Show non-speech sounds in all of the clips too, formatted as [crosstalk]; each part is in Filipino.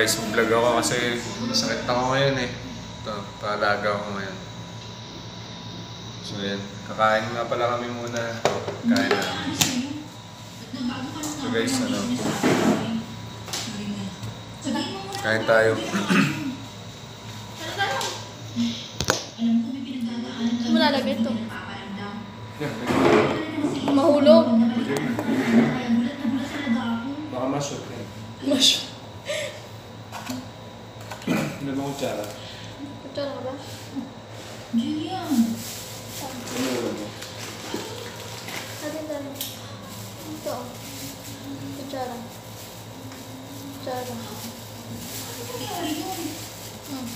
guys, vlog ako kasi sakit ako ngayon eh. Ito, paalaga ako ngayon. So yan, kakain nga pala kami muna. Kain na. So guys, ano, kain tayo. Saan mo lalagay ito? Yan, Mahulog. Baka ma-shoot yan. Mash. Ano ba kutsara? Ito na ba? Ano ulo mo? Atin tayo. Ito. Kutsara. Kutsara. Hmm.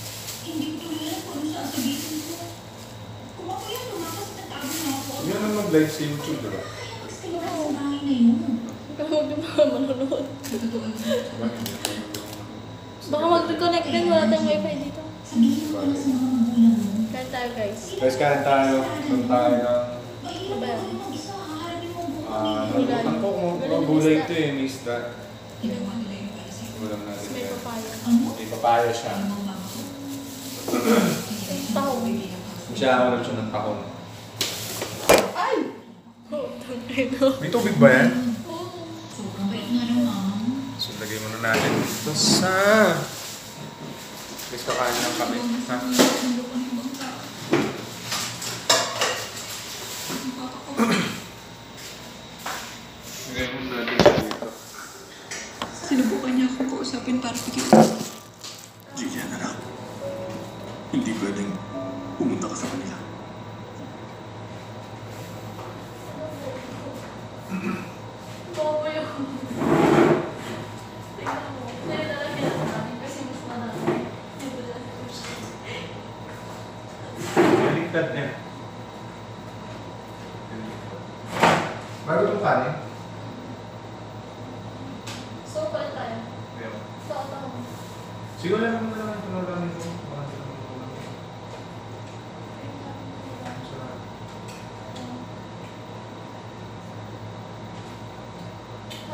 Mag-live sa YouTube, di ba manonood? Baka mag-reconnect din. Wala tayong wifi dito. Kain tayo guys. Guys, kain tayo. Kain tayo ng... Ano ba? Ah, nalutan ko kung gulay ito eh, may isda. Ulam natin may papaya. May papaya siya. Tahong. Masyahawalan siya ng tahon. May tubig ba yan? Oh. So, lagay muna natin dito sa... Guys, kakain lang kami. Ha? Sinubukan niya akong kausapin para bigyan.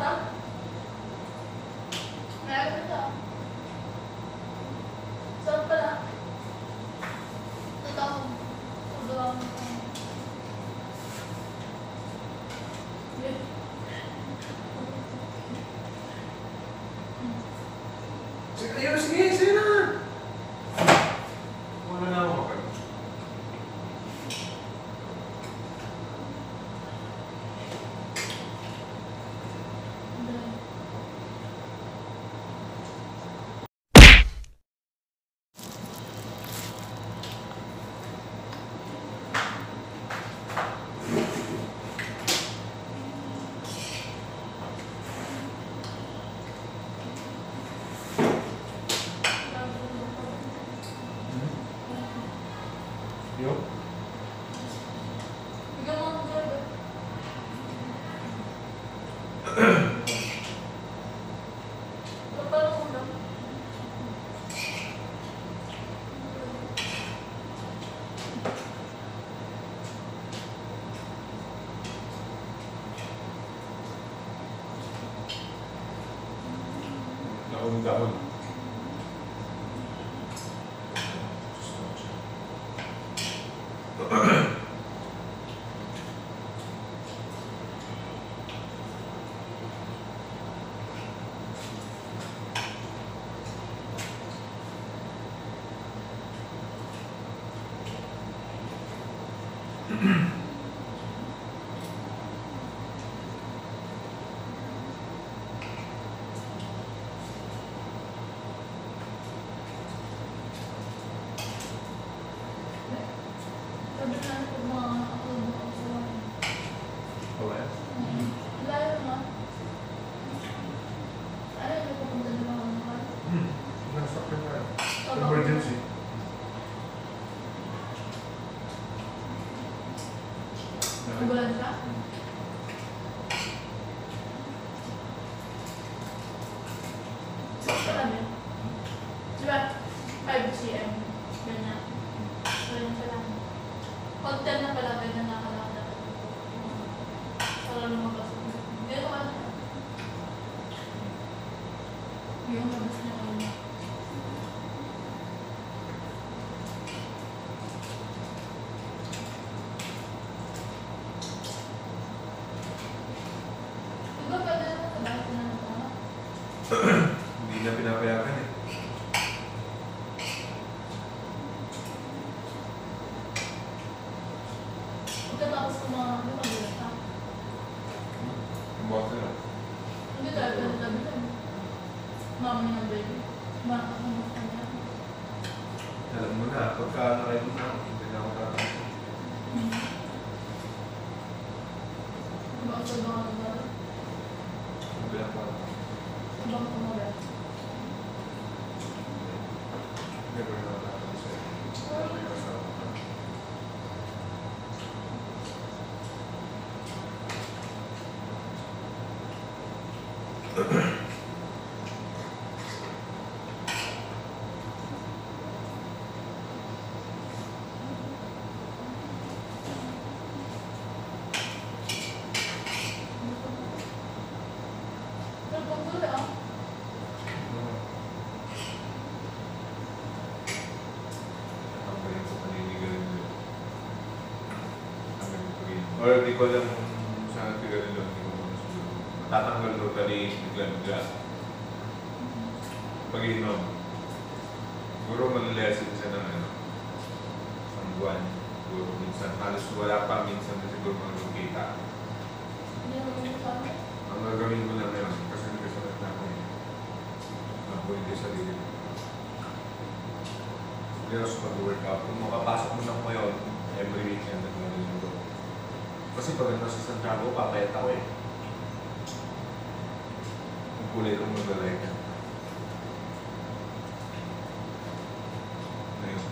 Ha? 没，咱，好不？Na ako mga ako ako sa Okay. Layo na. Ano yung pupunta din ako ng car? Hmm. Nasa ka na. Tama. Emergency. Nagulan siya? Sabi. Diba? 5 cm. Ganyan. Ganyan siya lang. Pag 10 na pala, ganyan na kalakad. Para lumabas. Hindi ko ano. Yung labas niya kanina. Alam mo na, pagka nakain mo na ako, hindi na ako kakain. Bakit sa mga nagdala? Hindi ako kakain. Ibang kumabit. Never na wala ako sa'yo. Sabi ko sa ako. Pero kung tuloy ah. Tanggalin ko paninigalan nyo. Tanggalin ko rin. Or di ko alam kung saan. Hindi ko muna siguro. Matatanggal totally, bigla-bigla. Pag-inom. Siguro mag-lesson siya ng ano. Isang buwan. Siguro minsan. Halos wala pa minsan na siguro mga kita. Hindi ako gumagamit. Ang gagawin ko lang ngayon, kasi nagkasakit na ako eh. Nabuhin ko yung sarili ko. Pero sa mag-workout, kung makapasok mo na ako ngayon, every weekend mga ko. Kasi pag nasa Santiago, papayat ako eh. Ang kulay kong magalay ka. Ngayon,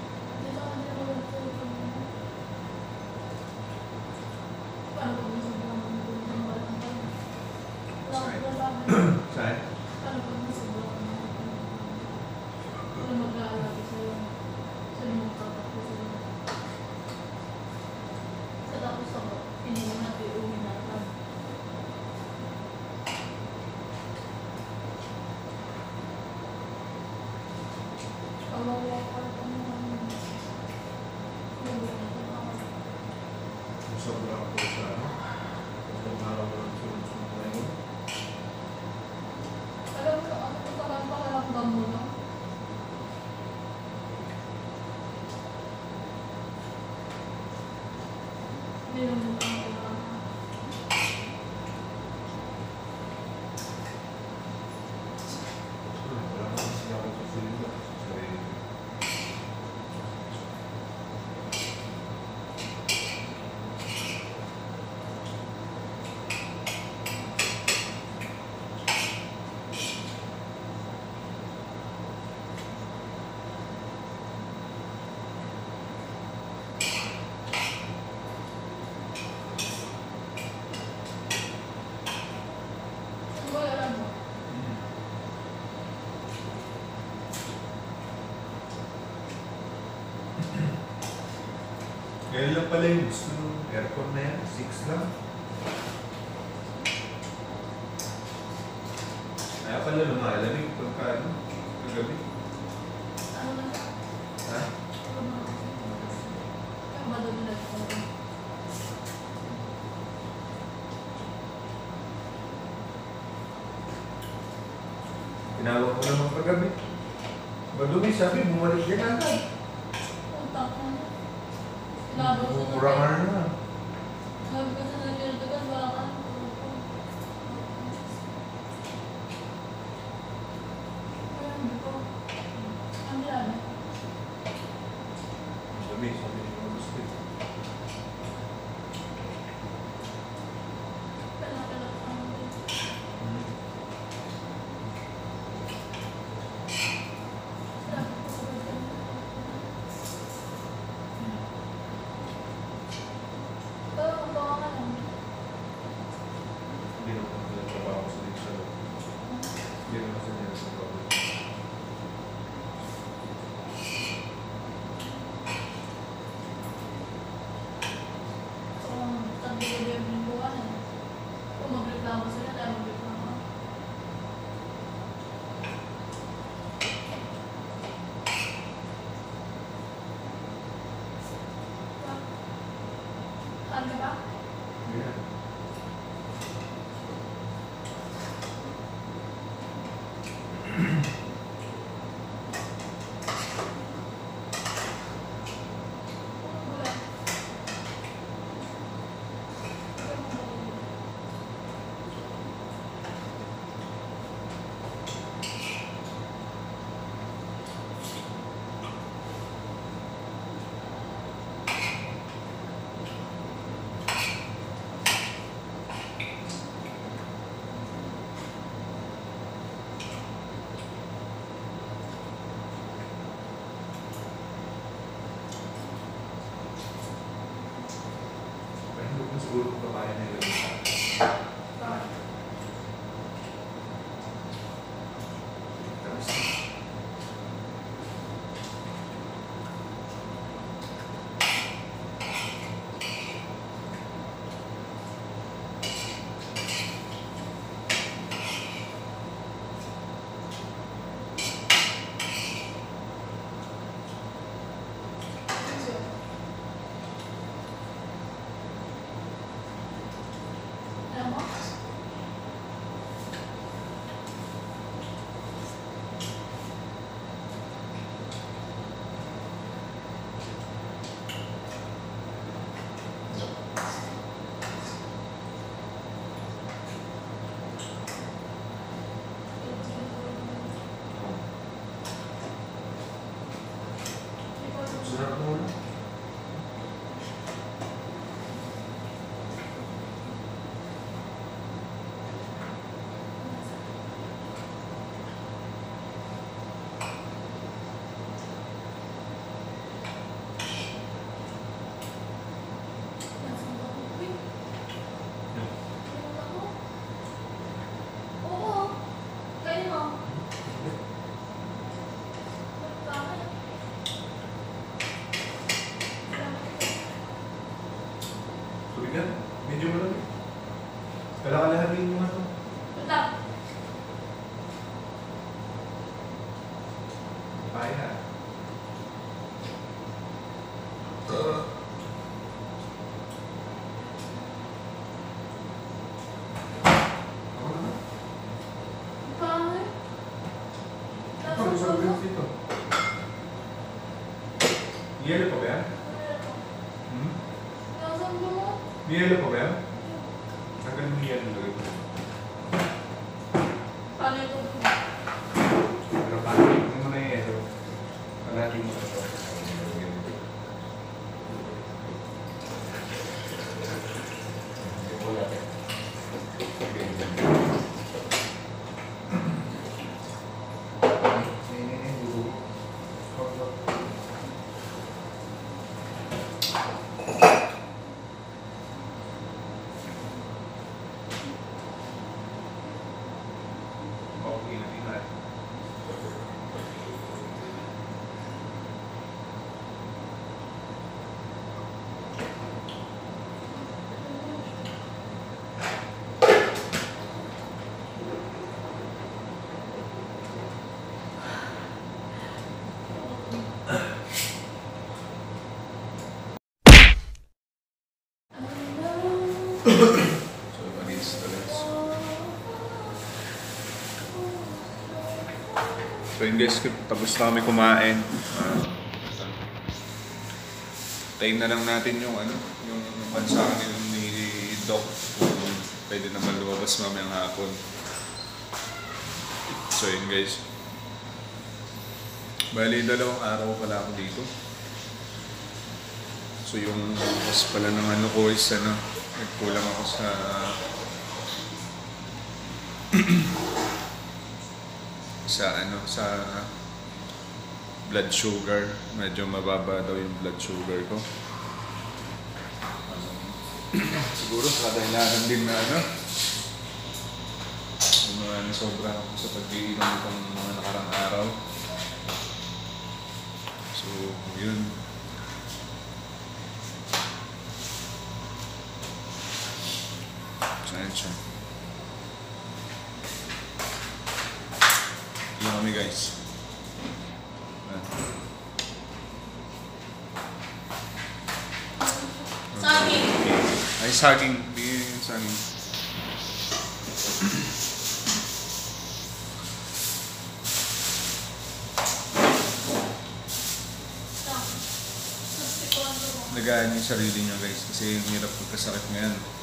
Hindi ano, kagabi. Ano na siya? Ha? Ano na? Kaya madudulas ko. Tinawag ko naman kagabi. Madumi sabi, bumalik yan agad. Utak mo na. Inabot sa Mura ka na. Sabi ko sa nagkirdagan, wala ka. Kaya hindi ko. Ang grabe. Dumi, sabi niyo gusto. Pala-pala ka naman. Sabi ko sa nagkirdagan. Pero kung bawa ka lang. Siguro kung kaya nila sa Bakit? Tapos, Alam mo? sarap mo na. Oo. Kayo mo. Bakit? Tubig na. Medyo malamig. Kalakalahanin mo nga to. Wala. Kaya. Hallelujah. So, this script, tapos kami kumain. Uh, na lang natin yung ano, yung pansakan ni Doc kung pwede naman lumabas mamayang hapon. So, yun guys. Bali, dalawang araw pala ako dito. So, yung bukas pala ng ano ko is ano, nagkulang ako sa [clears throat] sa ano sa blood sugar. Medyo mababa daw yung blood sugar ko. Siguro kadahilanan din na ano yung mga nasobra ako sa pag-iinom itong mga nakarang araw. So yun. Saan siya? Kami guys? Saging. Ay, saging. Bigyan yung saging. Nagaan yung sarili nyo guys kasi hirap pagkasakit ngayon.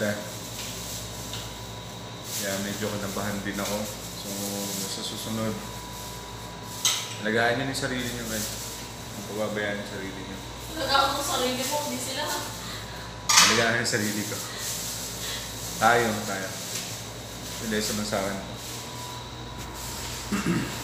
Maganda. Kaya medyo kinabahan din ako. So, sa susunod, alagaan nyo yung sarili nyo guys. Kung pababayaan yung sarili nyo. Nagawin mo sarili mo, hindi sila. Alagaan yung sarili ko. Tayo, tayo. Hindi sa masakan ko. [clears throat]